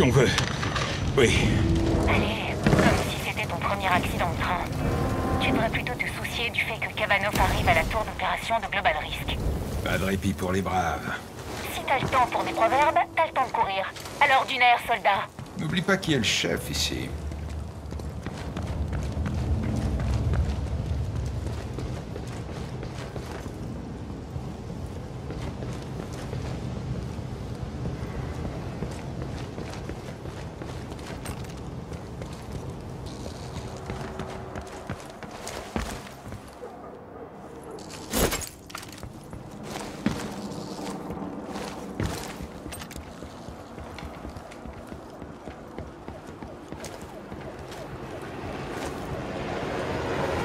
Si on veut. Oui. Allez, comme si c'était ton premier accident de train. Tu devrais plutôt te soucier du fait que Kavanov arrive à la tour d'opération de Global Risk. Pas de répit pour les braves. Si t'as le temps pour des proverbes, t'as le temps de courir. Alors d'une air, soldat. N'oublie pas qui est le chef ici.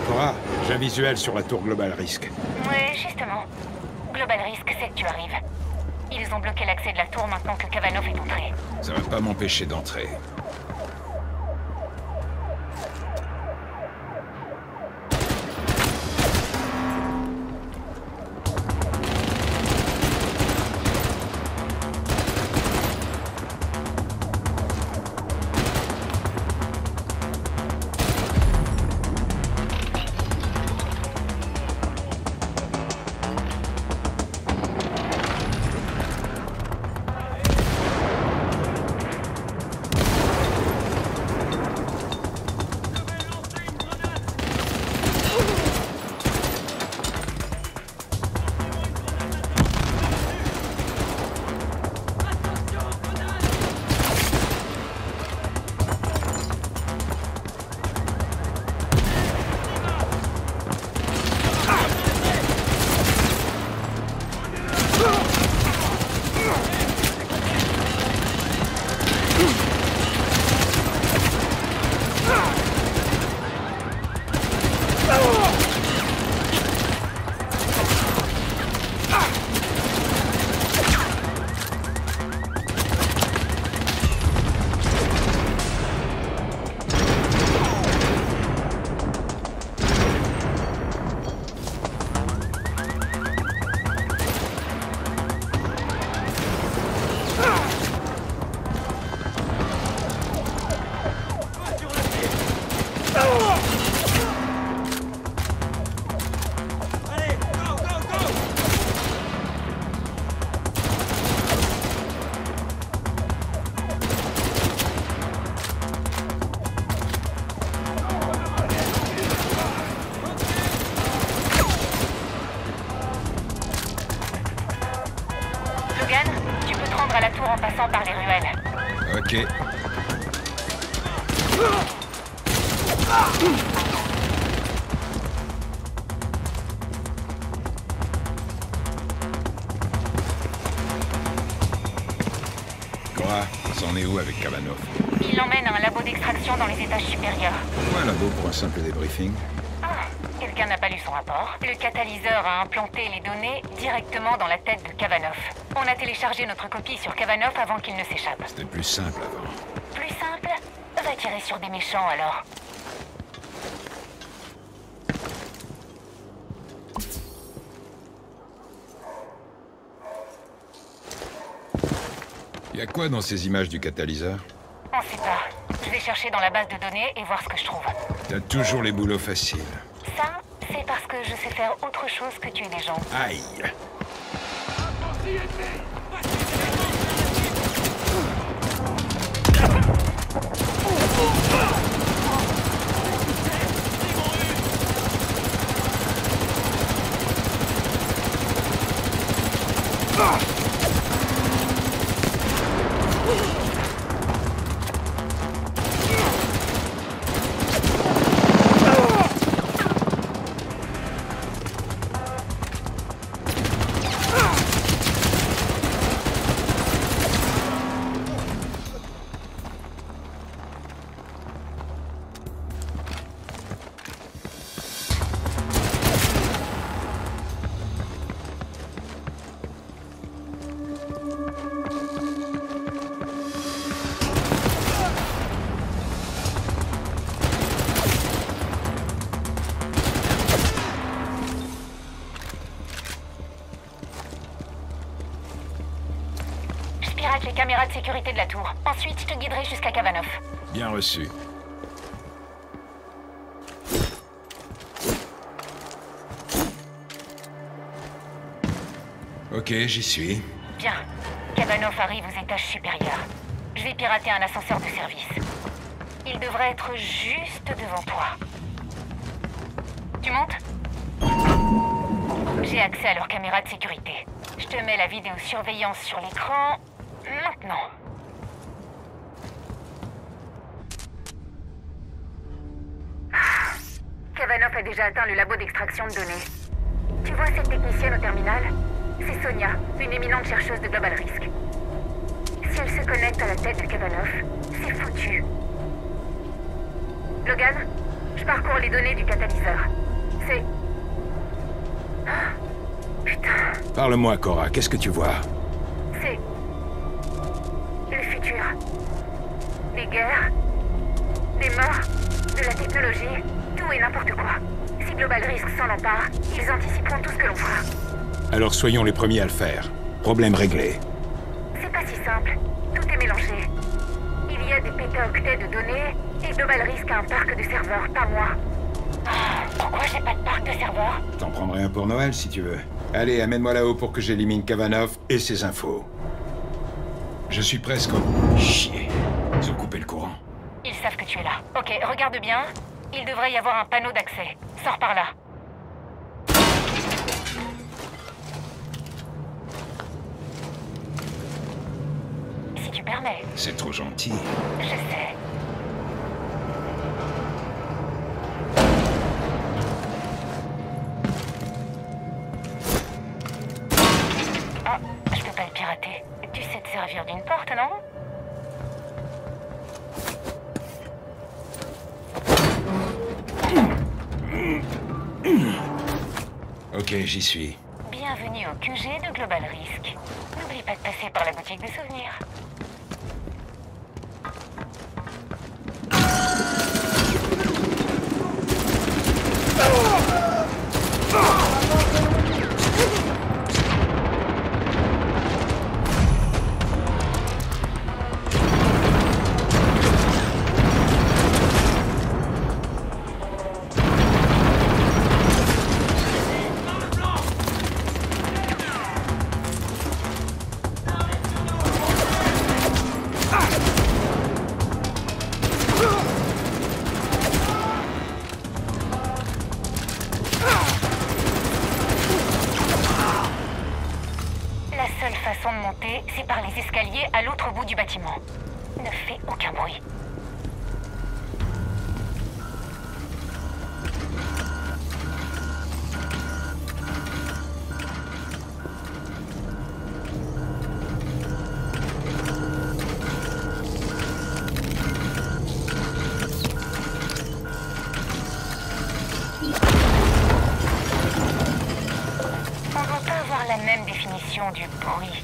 Cora, j'ai un visuel sur la tour Global Risk. Oui, justement. Global Risk sait que tu arrives. Ils ont bloqué l'accès de la tour maintenant que Kavanov est entré. Ça va pas m'empêcher d'entrer. Cora, c'en est où avec Kavanov Il l'emmène à un labo d'extraction dans les étages supérieurs. Pourquoi un labo pour un simple débriefing? Ah, quelqu'un n'a pas lu son rapport. Le catalyseur a implanté les données directement dans la tête de Kavanov. On a téléchargé notre copie sur Kavanov avant qu'il ne s'échappe. C'était plus simple avant. Plus simple? Va tirer sur des méchants alors. Y a quoi dans ces images du catalyseur On sait pas. Je vais chercher dans la base de données et voir ce que je trouve. T'as toujours les boulots faciles. Ça, c'est parce que je sais faire autre chose que tuer des gens. Aïe sécurité de la tour. Ensuite, je te guiderai jusqu'à Kavanov. Bien reçu. Ok, j'y suis. Bien. Kavanov arrive aux étages supérieurs. Je vais pirater un ascenseur de service. Il devrait être juste devant toi. Tu montes? J'ai accès à leur caméra de sécurité. Je te mets la vidéosurveillance sur l'écran maintenant. Ah. Kavanov a déjà atteint le labo d'extraction de données. Tu vois cette technicienne au terminal? C'est Sonia, une éminente chercheuse de Global Risk. Si elle se connecte à la tête de Kavanov, c'est foutu. Logan, je parcours les données du catalyseur. C'est... Ah, Putain, Parle-moi, Cora, qu'est-ce que tu vois? Futur. Des guerres, des morts, de la technologie, tout et n'importe quoi. Si Global Risk s'en empare, ils anticiperont tout ce que l'on fera. Alors soyons les premiers à le faire. Problème réglé. C'est pas si simple. Tout est mélangé. Il y a des pétaoctets de données et Global Risk a un parc de serveurs, pas moi. Ah, pourquoi j'ai pas de parc de serveurs? T'en prendrai un pour Noël si tu veux. Allez, amène-moi là-haut pour que j'élimine Kavanov et ses infos. Je suis presque au... Chier. Ils ont coupé le courant. Ils savent que tu es là. Ok, regarde bien. Il devrait y avoir un panneau d'accès. Sors par là. Si tu permets, C'est trop gentil. je sais. Ok, j'y suis. Bienvenue au QG de Global Risk. N'oublie pas de passer par la boutique de souvenirs. La même définition du bruit.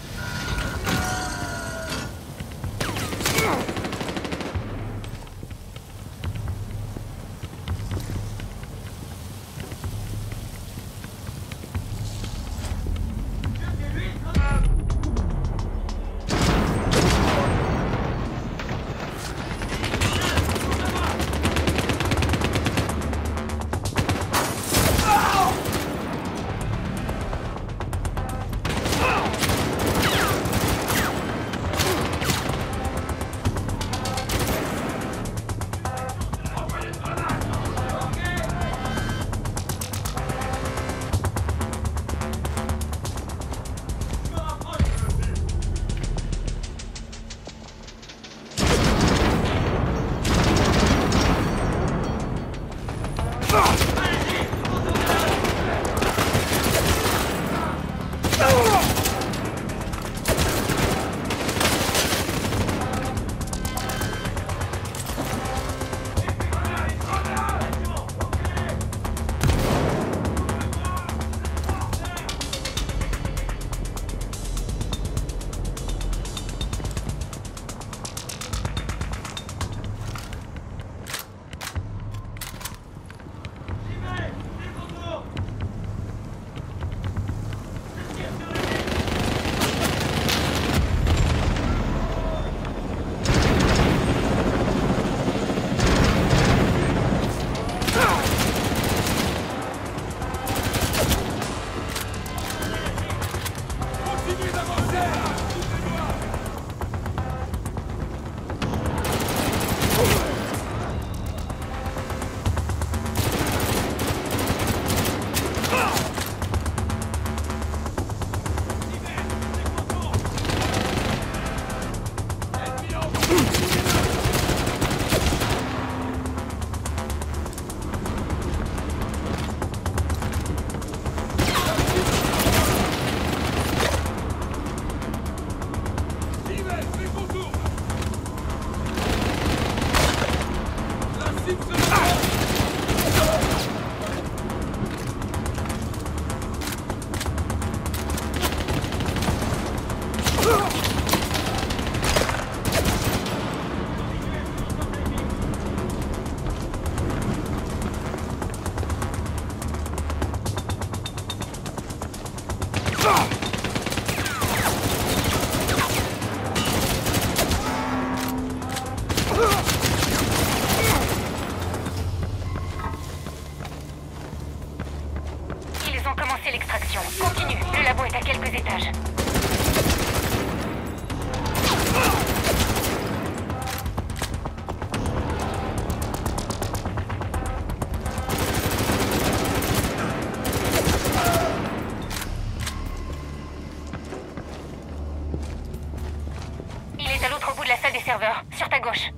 Sur ta gauche.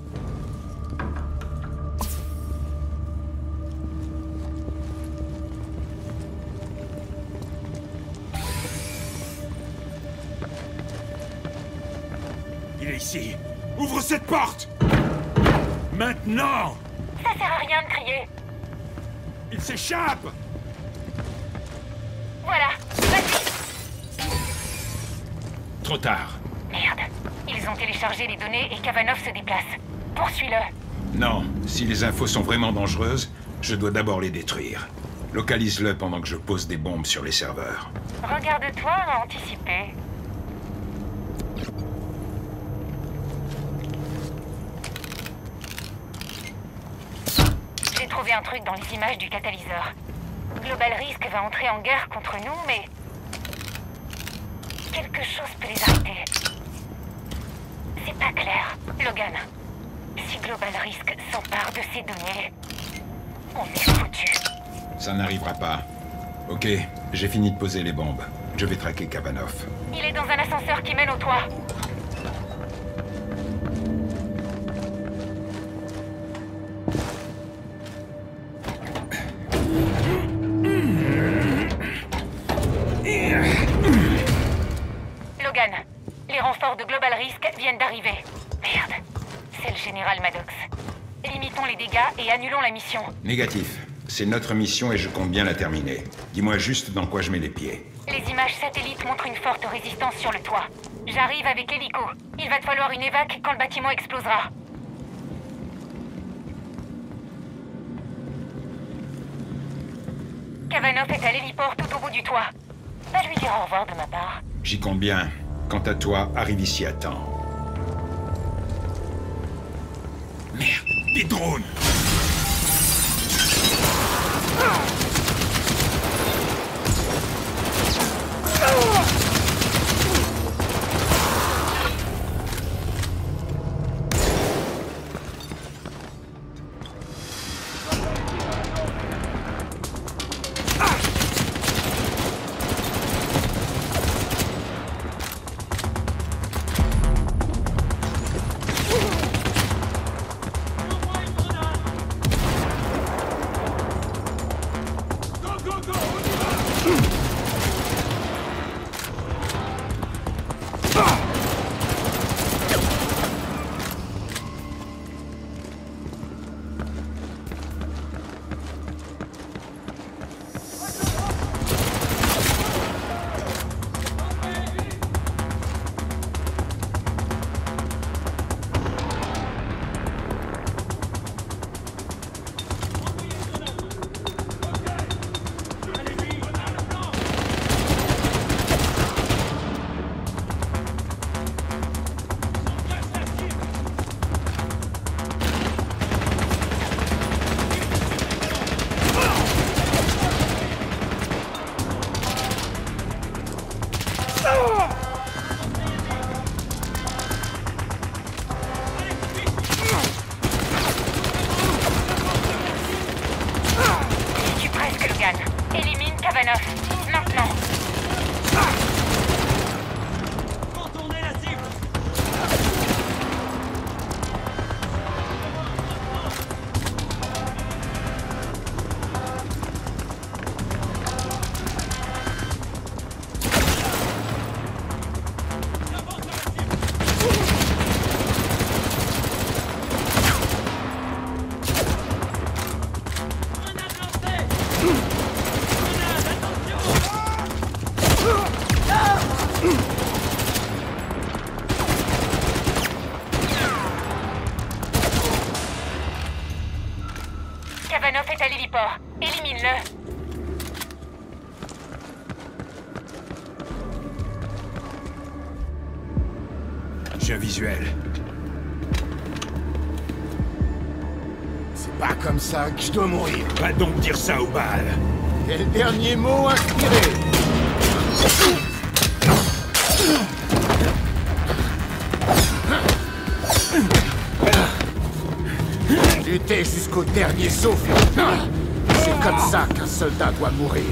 Il est ici. Ouvre cette porte Maintenant Ça sert à rien de crier. Il s'échappe Voilà, vas-y. Trop tard. Téléchargé les données et Kavanov se déplace. Poursuis-le. Non, si les infos sont vraiment dangereuses, je dois d'abord les détruire. Localise-le pendant que je pose des bombes sur les serveurs. Regarde-toi à anticiper. J'ai trouvé un truc dans les images du catalyseur. Global Risk va entrer en guerre contre nous, mais... Quelque chose peut les arrêter. C'est pas clair. Logan, si Global Risk s'empare de ces données, on est foutu. Ça n'arrivera pas. Ok, j'ai fini de poser les bombes. Je vais traquer Kavanov. Il est dans un ascenseur qui mène au toit. Viennent d'arriver. Merde. C'est le général Maddox. Limitons les dégâts et annulons la mission. Négatif. C'est notre mission et je compte bien la terminer. Dis-moi juste dans quoi je mets les pieds. Les images satellites montrent une forte résistance sur le toit. J'arrive avec l'hélico. Il va te falloir une évac quand le bâtiment explosera. Kavanov est à l'héliport tout au bout du toit. Va lui dire au revoir de ma part. J'y compte bien. Quant à toi, arrive ici à temps. Merde, des drones visuel. C'est pas comme ça que je dois mourir. Va donc dire ça au bal Quel dernier mot inspiré Lutter jusqu'au dernier souffle. C'est comme ça qu'un soldat doit mourir.